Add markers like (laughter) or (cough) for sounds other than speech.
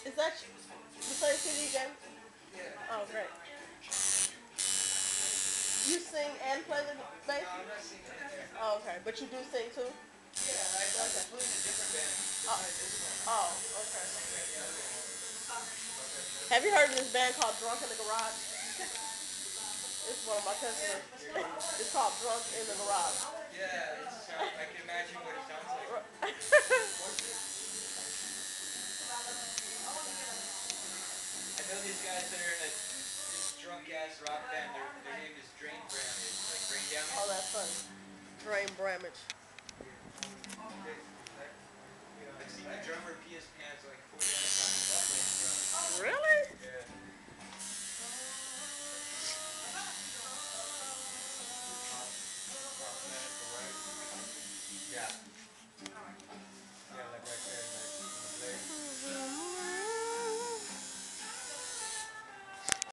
Is that the same CD game? Yeah. Oh, great. You sing and play the bass? No, I'm not singing. Oh, okay. But you do sing too? Yeah, I, playing in a different band. One. Oh, okay. Singing in the other one. Have you heard of this band called Drunk in the Garage? (laughs) It's one of my customers. (laughs) it's called Drunk in the Garage. guys that are in a drunk-ass rock band, their, their name is Drain Bramage, like Brain Damage. Oh, that's fun. Drain Bramage. The drummer Pants, like, 40 times Really? Yeah. Yeah.